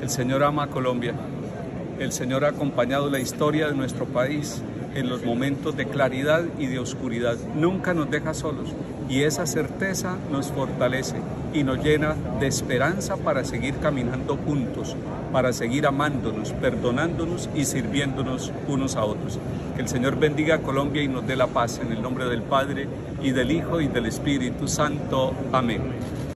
El Señor ama a Colombia. El Señor ha acompañado la historia de nuestro país en los momentos de claridad y de oscuridad. Nunca nos deja solos y esa certeza nos fortalece y nos llena de esperanza para seguir caminando juntos, para seguir amándonos, perdonándonos y sirviéndonos unos a otros. Que el Señor bendiga a Colombia y nos dé la paz en el nombre del Padre y del Hijo y del Espíritu Santo. Amén.